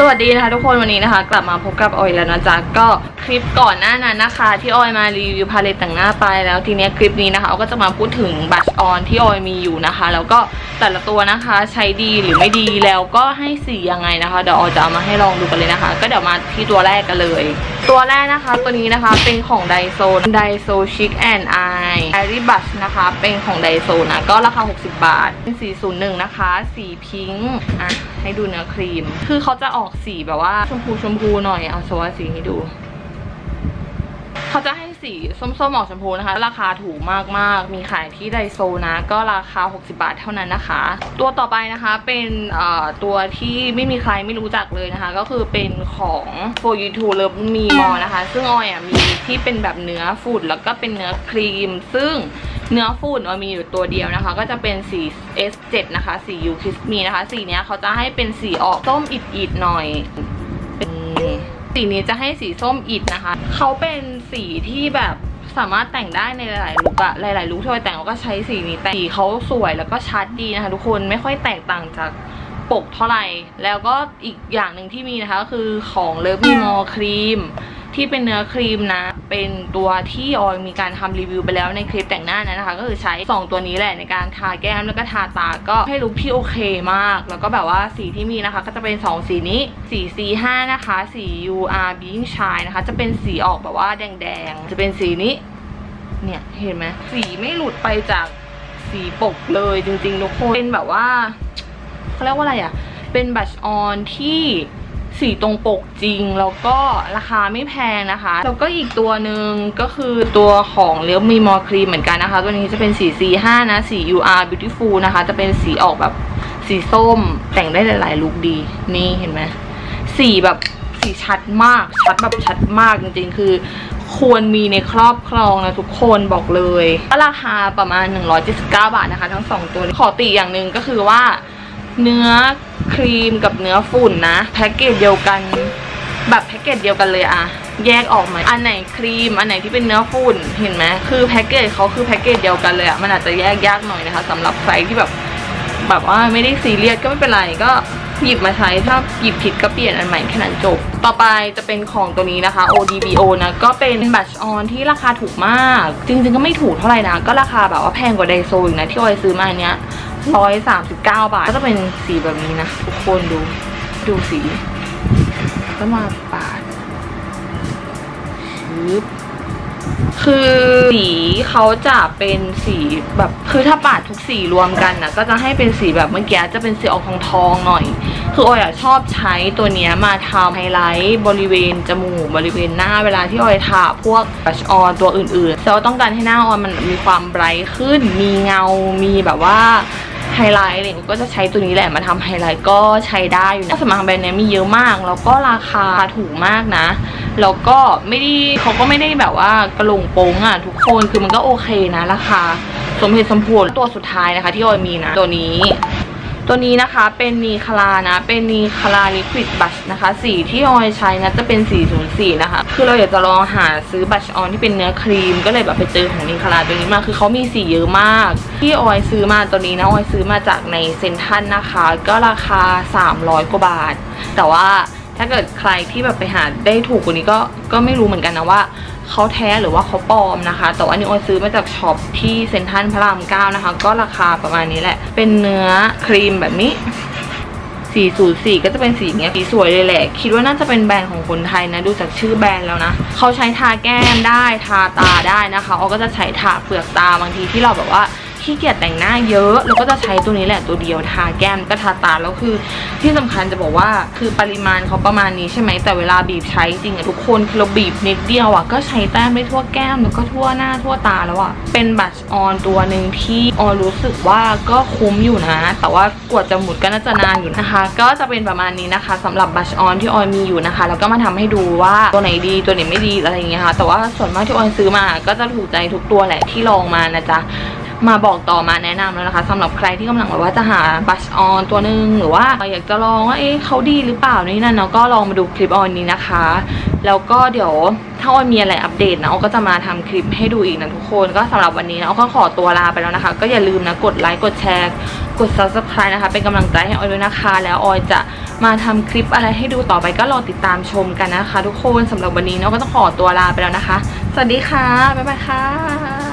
สวัสดีนะคะทุกคนวันนี้นะคะ กลับมาพบกับออยแล้วนะจ๊ะก็คลิปก่อนหน้านั้นนะคะ ที่ออยมารีวิว palette แต่งหน้าไปแล้วทีเนี้ยคลิปนี้นะคะก็จะมาพูดถึงบลัชออนที่ออยมีอยู่นะคะ แล้วก็แต่ละตัวนะคะใช้ดีหรือไม่ดีแล้วก็ให้สียังไงนะคะเดี๋ยวออยจะเอามาให้ลองดูกันเลยนะคะ ก็เดี๋ยวมาที่ตัวแรกกันเลย ตัวแรกนะคะตัวนี้นะคะเป็นของ Daiso Daiso cheek and eye airy blush นะคะเป็นของ Daiso นะก็ราคา 60 บาทเป็นสี01นะคะ สีพิงค์อะให้ดูเนื้อครีม คือเขาจะออกสีแบบว่าชมพูชมพูหน่อยเอาสว่าสีให้ดู เขาจะให้สีส้มๆออกชมพูนะคะ ราคาถูกมากๆ มีขายที่ไดโซนะ ก็ราคา 60 บาทเท่านั้นนะคะ ตัวต่อไปนะคะเป็นเอ่อตัวที่ไม่มีใครไม่รู้จักเลยนะคะ ก็คือเป็นของ for you to love me more นะคะ ซึ่งออยอะมีที่เป็นแบบเนื้อฝุ่นแล้วก็เป็นเนื้อครีม ซึ่ง เนื้อฝุ่นมีอยู่ตัวเดียวนะคะ ก็จะเป็นสี S7 นะคะ สี U Kiss Me นะคะ สีนี้เขาจะให้เป็นสีออกส้มอิดๆหน่อยสีนี้จะให้สีส้มอิดนะคะ เขาเป็นสีที่แบบสามารถแต่งได้ในหลายๆลุคอะหลายๆลุคที่เราแต่งเราก็ใช้สีนี้แต่งสีเขาสวยแล้วก็ชัดดีนะคะ ทุกคนไม่ค่อยแตกต่างจากปกเท่าไหร่ แล้วก็อีกอย่างหนึ่งที่มีนะคะก็คือของเลิฟมีมอครีม ที่เป็นเนื้อครีมนะ เป็นตัวที่ออยมีการทำรีวิวไปแล้วในคลิปแต่งหน้านั้นนะคะ ก็คือใช้ 2 ตัวนี้แหละในการทาแก้มแล้วก็ทาตาก็ให้ลุคที่โอเคมาก แล้วก็แบบว่าสีที่มีนะคะ ก็จะเป็น 2 สีนี้สี C5 นะคะสี UR Being Shy นะคะ จะเป็นสีออกแบบว่าแดงๆ จะเป็นสีนี้ เนี่ยเห็นไหมสีไม่หลุดไปจากสีปกเลยจริงๆทุกคนเป็นแบบว่าเขาเรียกว่าอะไรอะเป็นบัชออนที่ สีตรงปกจริง แล้วก็ราคาไม่แพงนะคะ แล้วก็อีกตัวหนึ่งก็คือตัวของเลี้ยวมีมอครีมเหมือนกันนะคะ ตัวนี้จะเป็นสี C5 นะ สี UR Beautiful นะคะ จะเป็นสีออกแบบสีส้มแต่งได้หลาย ๆ ลุคดี นี่เห็นไหมสีแบบสีชัดมากชัดแบบชัดมากจริง ๆ คือควรมีในครอบครองนะทุกคนบอกเลยก็ราคาประมาณ 179 บาทนะคะ ทั้ง 2 ตัว ขอติอย่างหนึ่งก็คือว่า เนื้อครีมกับเนื้อฝุ่นนะแพ็กเกจเดียวกัน แบบแพ็กเกจเดียวกันเลยอะแยกออกมาอันไหนครีม อันไหนที่เป็นเนื้อฝุ่นเห็นไหมคือแพ็กเกจเขาคือแพ็กเกจเดียวกันเลยอะมันอาจจะแยกยากหน่อยนะคะสำหรับใครที่แบบแบบว่าไม่ได้ซีเรียสก็ไม่เป็นไรก็หยิบมาใช้ถ้าหยิบผิดก็เปลี่ยนอันใหม่แค่นั้นจบ ต่อไปจะเป็นของตัวนี้นะคะ ODBO นะก็เป็นบัชออนที่ราคาถูกมาก จริงๆก็ไม่ถูกเท่าไหร่นะ ก็ราคาแบบว่าแพงกว่าไดโซอีกนะที่ออยซื้อมาอันเนี้ย ร้อยสามสิบเก้าบาท ก็จะเป็นสีแบบนี้นะทุกคนดูดูสีก็มาปาดชึบคือสีเขาจะเป็นสีแบบคือถ้าปาดทุกสีรวมกันนะก็จะให้เป็นสีแบบเมื่อกี้จะเป็นสีออกทองทองหน่อย คือออยชอบใช้ตัวเนี้ยมาทำไฮไลท์บริเวณจมูกบริเวณหน้าเวลาที่ออยทาพวกบัชออนตัวอื่นๆแต่ว่าต้องการให้หน้าออยมันมีความไบรท์ขึ้น มีเงา มีแบบว่า ไฮไลท์อะไรอย่างเงี้ยก็จะใช้ตัวนี้แหละมาทำไฮไลท์ก็ใช้ได้อยู่นะสำหรับแบรนด์เนี้ยมีเยอะมาก แล้วก็ราคาถูกมากนะแล้วก็ไม่ได้เขาก็ไม่ได้แบบว่ากระลงโป้งอะทุกคนคือมันก็โอเคนะราคาสมเหตุสมผลตัวสุดท้ายนะคะ ที่ออยมีนะ ตัวนี้ ตัวนี้นะคะเป็น Nee Cara นะ เป็น Nee Cara liquid blush นะคะ สีที่ออยใช้นะจะเป็นสี04 นะคะ คือเราอยากจะลองหาซื้อบลัชออนที่เป็นเนื้อครีม ก็เลยแบบไปเจอของ Nee Cara ตัวนี้มา คือเขามีสีเยอะมาก ที่ออยซื้อมาตัวนี้นะออยซื้อมาจากในเซ็นทรัลนะคะ ก็ราคา 300 กว่าบาท แต่ว่าถ้าเกิดใครที่แบบไปหาได้ถูกกว่านี้ก็ก็ไม่รู้เหมือนกันนะว่า เขาแท้หรือว่าเขาปลอมนะคะ แต่ว่าอันนี้ออยซื้อมาจากช็อปที่เซ็นทรัลพระรามเก้านะคะ ก็ราคาประมาณนี้แหละ เป็นเนื้อครีมแบบนี้404 ก็จะเป็นสีเนี้ยสีสวยเลยแหละ คิดว่าน่าจะเป็นแบรนด์ของคนไทยนะ ดูจากชื่อแบรนด์แล้วนะ เขาใช้ทาแก้มได้ ทาตาได้นะคะเขาก็จะใช้ทาเปลือกตาบางทีที่เราแบบว่า ขี้เกียจแต่งหน้าเยอะแล้วก็จะใช้ตัวนี้แหละตัวเดียวทาแก้มก็ทาตาแล้วคือ ที่สำคัญจะบอกว่าคือปริมาณเขาประมาณนี้ใช่ไหมแต่เวลาบีบใช้จริงอะทุกคนคือเราบีบนิดเดียวอะก็ใช้แต้มได้ทั่วแก้มแล้วก็ทั่วหน้าทั่วตาแล้วอะเป็นบัชออนตัวหนึ่งที่ออรู้สึกว่าก็คุ้มอยู่นะ แต่ว่ากว่าจะหมุดก็น่าจะนานอยู่นะคะ ก็จะเป็นประมาณนี้นะคะสำหรับบัชออนที่ออยมีอยู่นะคะ แล้วก็มาทำให้ดูว่าตัวไหนดีตัวไหนไม่ดีอะไรอย่างเงี้ยค่ะแต่ว่าส่วนมากที่ออยซื้อมาก็จะถูกใจทุกตัวแหละที่ลองมานะจ๊ะ มาบอกต่อมาแนะนำแล้วนะคะสำหรับใครที่กำลังแบบว่าจะหาบัชออนตัวหนึ่งหรือว่าอยากจะลองว่าเอ๊ะเขาดีหรือเปล่านี่นั่นเนาะก็ลองมาดูคลิปออนนี้นะคะ แล้วก็เดี๋ยวถ้าออนมีอะไรอัปเดตนะออนก็จะมาทำคลิปให้ดูอีกนะทุกคน ก็สำหรับวันนี้นะออนก็ขอตัวลาไปแล้วนะคะ ก็อย่าลืมนะกดไลค์กดแชร์กด subscribe นะคะ เป็นกำลังใจให้ออยด้วยนะคะ แล้วออยจะมาทำคลิปอะไรให้ดูต่อไปก็รอติดตามชมกันนะคะ ทุกคนสำหรับวันนี้เนาะก็ต้องขอตัวลาไปแล้วนะคะ สวัสดีค่ะ บ๊ายบายค่ะ